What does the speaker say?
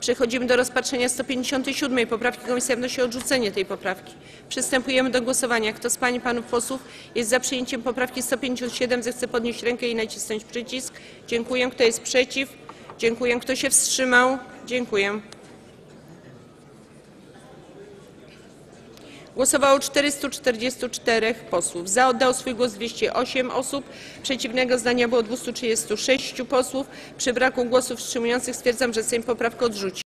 Przechodzimy do rozpatrzenia 157 poprawki. Komisja wnosi o odrzucenie tej poprawki. Przystępujemy do głosowania. Kto z Pań i Panów posłów jest za przyjęciem poprawki 157, zechce podnieść rękę i nacisnąć przycisk. Dziękuję. Kto jest przeciw? Dziękuję. Kto się wstrzymał? Dziękuję. Głosowało 444 posłów. Za oddało swój głos 208 osób. Przeciwnego zdania było 236 posłów. Przy braku głosów wstrzymujących stwierdzam, że Sejm poprawkę odrzucił.